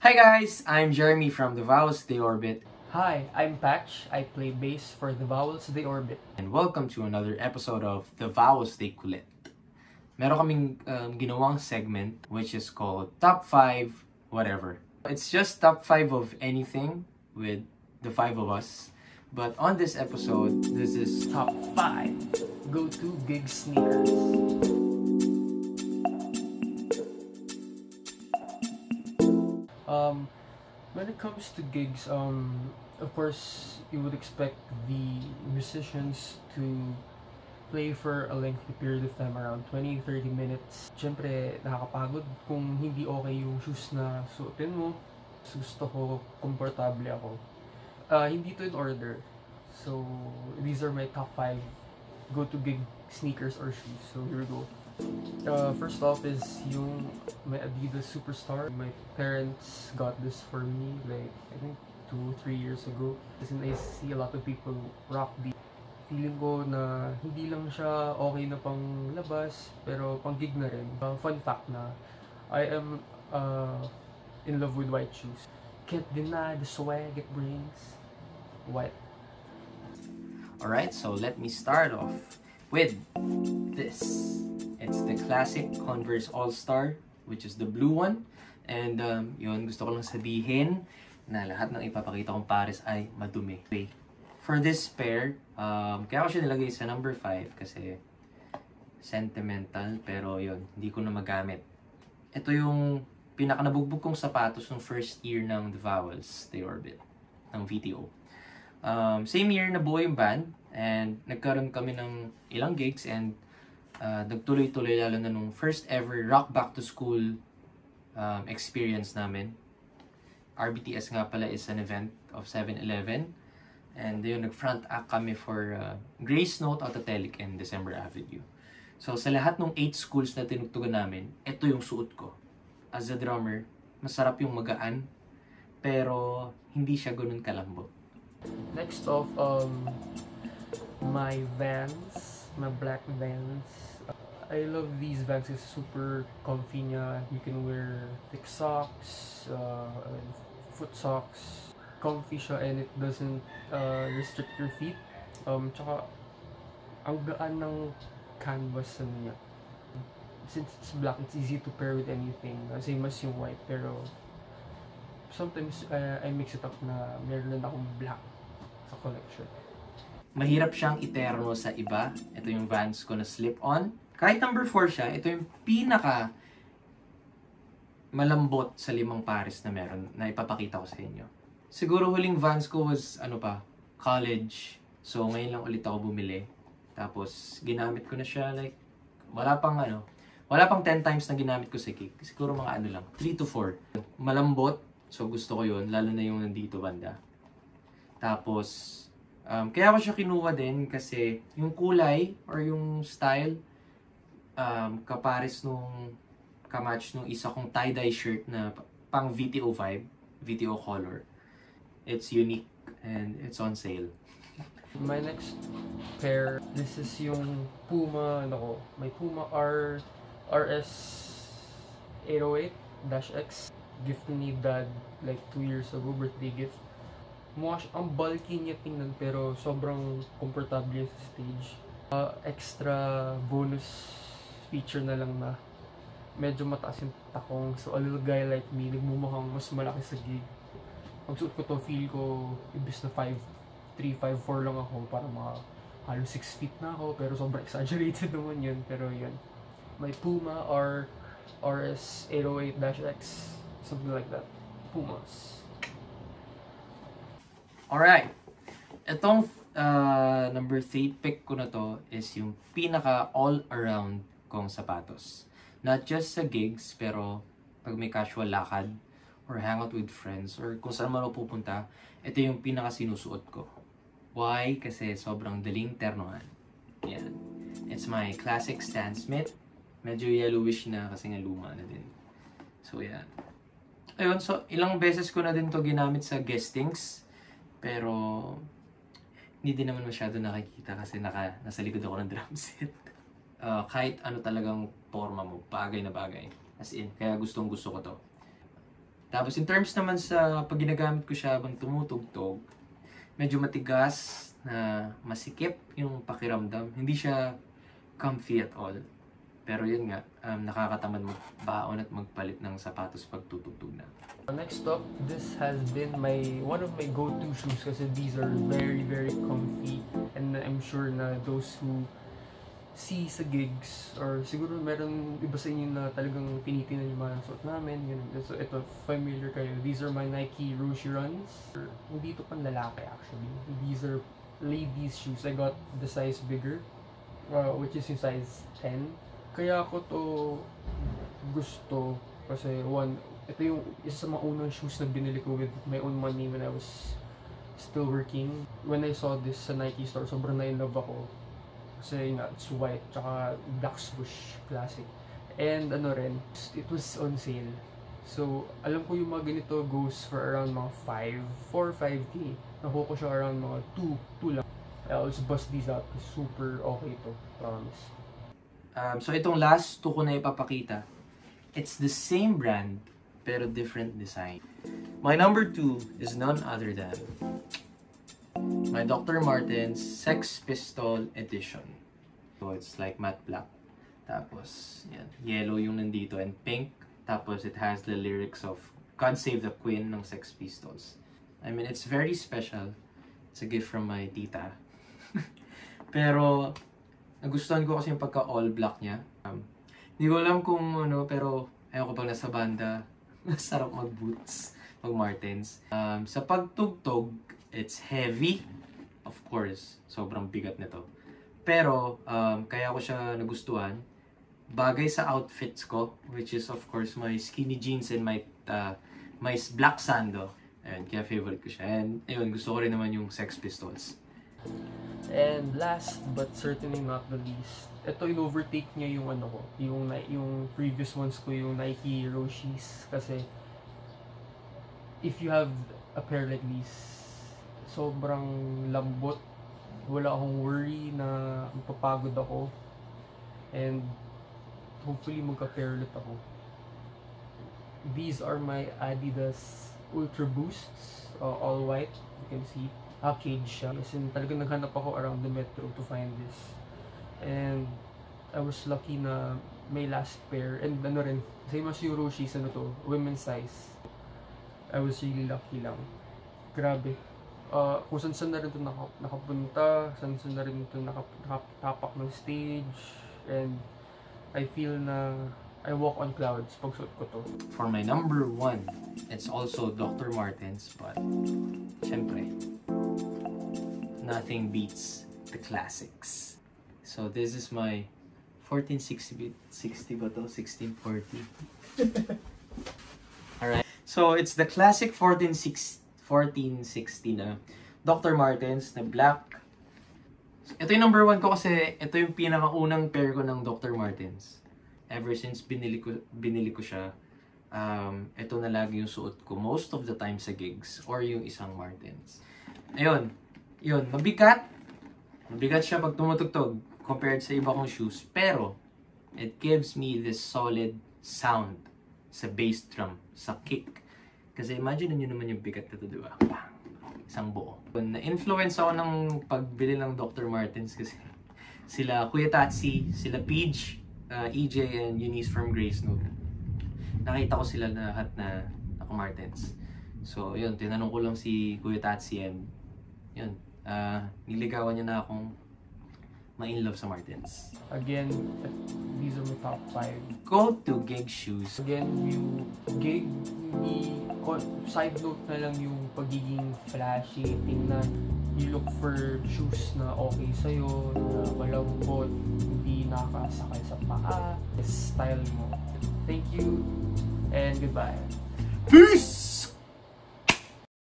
Hi guys, I'm Jeremy from the Vowels They Orbit, Hi, I'm Patch. I play bass for the Vowels They Orbit. and welcome to another episode of The Vowels They Kulit. Meron kaming um, ginawang segment which is called Top 5 Whatever. It's just top 5 of anything with the five of us. But on this episode, this is Top 5 Go To Gig Sneakers. Um, when it comes to gigs, um, of course, you would expect the musicians to play for a lengthy period of time, around 20-30 minutes. Siyempre, nakakapagod kung hindi okay yung shoes na suotin mo. Gusto ko, komportable ako. Uh, hindi to in order. So, these are my top 5 go-to gig sneakers or shoes. So, here we go. Uh, first off is yung my Adidas Superstar. My parents got this for me like I think two, three years ago. Kasi I see a lot of people rock the feeling ko na hindi lang siya okay na pang labas, pero pang gig na rin. Uh, fun fact na, I am uh, in love with white shoes. Can't deny the swag it brings. White. Alright, so let me start off with this. It's the classic Converse All-Star, which is the blue one. And um, yun, gusto ko lang sabihin na lahat ng ipapakita kong pares ay madumi. Okay. For this pair, um, kaya ko siya nilagay sa number 5 kasi sentimental, pero yun, hindi ko na magamit. Ito yung pinakanabugbog kong sapatos ng first year ng The Vowels, The Orbit, ng VTO. Um, same year na buo yung band and nagkaroon kami ng ilang gigs and uh, nagtuloy-tuloy lalo na nung first ever rock back to school um, experience namin. RBTS nga pala is an event of 7-Eleven and yun, nag-front act kami for uh, Grace Note, Autotelic, and December Avenue. So sa lahat ng 8 schools na tinugtugan namin, ito yung suot ko. As a drummer, masarap yung magaan pero hindi siya ganun kalambot. Next off, um, my Vans, my black Vans. I love these Vans. It's super comfy niya. You can wear thick socks, uh, foot socks. Comfy siya and it doesn't uh, restrict your feet. Um, tsaka, ang gaan ng canvas ano niya. Since it's black, it's easy to pair with anything. Same as yung white, pero sometimes uh, I mix it up na meron lang akong black sa collection. Mahirap siyang iterno sa iba. Ito yung Vans ko na slip-on. Kahit number 4 siya, ito yung pinaka malambot sa limang pares na meron na ipapakita ko sa inyo. Siguro huling Vans ko was ano pa, college. So ngayon lang ulit ako bumili. Tapos ginamit ko na siya like wala pang ano, wala pang 10 times na ginamit ko sa gig. Siguro mga ano lang, 3 to 4. Malambot. So gusto ko yun, lalo na yung nandito banda. Tapos, um, kaya ko siya kinuha din kasi yung kulay or yung style, um, kapares nung kamatch nung isa kong tie-dye shirt na pa- pang VTO vibe, VTO color. It's unique and it's on sale. My next pair, this is yung Puma, ano ko, may Puma R, RS 808-X. Gift ni dad like 2 years ago, birthday gift. Mukha siya, ang bulky niya tingnan pero sobrang komportable sa stage. Uh, extra bonus feature na lang na medyo mataas yung takong. So a little guy like me, nagmumukhang mas malaki sa gig. Pag suot ko to, feel ko, ibis na 5 3, 5, 4 lang ako para mga halos 6 feet na ako pero sobrang exaggerated naman yun pero yun may Puma or RS 808-X something like that Pumas Alright. Itong uh, number 3 pick ko na to is yung pinaka all-around kong sapatos. Not just sa gigs, pero pag may casual lakad or hangout with friends or kung saan man ako pupunta, ito yung pinaka sinusuot ko. Why? Kasi sobrang daling ternohan. Yan. It's my classic Stan Smith. Medyo yellowish na kasi nga luma na din. So, yan. Ayun, so ilang beses ko na din to ginamit sa guestings. Pero, hindi din naman masyado nakikita kasi naka, nasa likod ako ng drum set. Uh, kahit ano talagang forma mo, bagay na bagay. As in, kaya gustong gusto ko to. Tapos in terms naman sa pag ginagamit ko siya habang tumutugtog, medyo matigas na masikip yung pakiramdam. Hindi siya comfy at all. Pero yun nga, um, nakakatamad magbaon at magpalit ng sapatos pag tutugtog na. Next up, this has been my one of my go-to shoes kasi these are very, very comfy. And I'm sure na those who see sa gigs or siguro meron iba sa inyo na talagang tinitinan yung mga suot namin. Yun, so, ito, familiar kayo. These are my Nike Rouge Runs. Hindi ito pang lalaki actually. These are ladies shoes. I got the size bigger, uh, which is yung size 10 kaya ako to gusto kasi one, ito yung isa sa mga unang shoes na binili ko with my own money when I was still working. When I saw this sa Nike store, sobrang na-in-love ako. Kasi nga, it's white, tsaka black swoosh, classic. And ano rin, it was on sale. So, alam ko yung mga ganito goes for around mga 5, 4, 5k. Nakuha ko siya around mga 2, 2 lang. I always bust these out kasi super okay to, promise. Um, so itong last two ko na ipapakita, it's the same brand pero different design. My number two is none other than my Dr. Martens Sex Pistol Edition. So it's like matte black. Tapos, yan, yellow yung nandito and pink. Tapos it has the lyrics of God Save the Queen ng Sex Pistols. I mean, it's very special. It's a gift from my tita. Pero, nagustuhan ko kasi yung pagka all black niya. Um, hindi ko alam kung ano, pero ayaw ko pag nasa banda, masarap mag boots, mag Martens. Um, sa pagtugtog, it's heavy. Of course, sobrang bigat nito. Pero, um, kaya ko siya nagustuhan. Bagay sa outfits ko, which is of course my skinny jeans and my uh, my black sando. Ayun, kaya favorite ko siya. And ayun, gusto ko rin naman yung Sex Pistols. And last but certainly not the least, ito in-overtake niya yung ano ko, yung, yung previous ones ko, yung Nike Roshis. Kasi, if you have a pair like these, sobrang lambot. Wala akong worry na mapapagod ako. And, hopefully magka-pair ulit ako. These are my Adidas Ultra Boosts, uh, all white, you can see package siya. As in, talagang naghanap ako around the metro to find this. And, I was lucky na may last pair. And ano rin, same as yung Roshis, ano to, women's size. I was really lucky lang. Grabe. Uh, kung saan saan na rin ito naka, nakapunta, saan saan na rin ito nakap, nakatapak ng stage. And, I feel na I walk on clouds pag suot ko to. For my number one, it's also Dr. Martens, but syempre, nothing beats the classics. So this is my 1460 60 ba to? 1640. Alright. So it's the classic 1460 1460 na Dr. Martens na black. Ito yung number one ko kasi ito yung pinakaunang pair ko ng Dr. Martens. Ever since binili ko, binili ko siya, um, ito na lagi yung suot ko most of the time sa gigs or yung isang Martens. Ayun, yun, mabigat. Mabigat siya pag tumutugtog compared sa iba kong shoes. Pero, it gives me this solid sound sa bass drum, sa kick. Kasi imagine nyo naman yung bigat nito, di ba? Isang buo. Na-influence ako ng pagbili ng Dr. Martens kasi sila Kuya Tatsi, sila Peach, uh, EJ, and Eunice from Grace Note. Nakita ko sila lahat na ako Martens. So, yun, tinanong ko lang si Kuya Tatsi and yun, uh, niligawan niya na akong ma-in-love sa Martens. Again, these are my top 5. Go to gig shoes. Again, yung gig, hindi, side note na lang yung pagiging flashy, tingnan, you look for shoes na okay sa'yo, na malambot, hindi nakasakay sa paa, style mo. Thank you, and goodbye. Peace!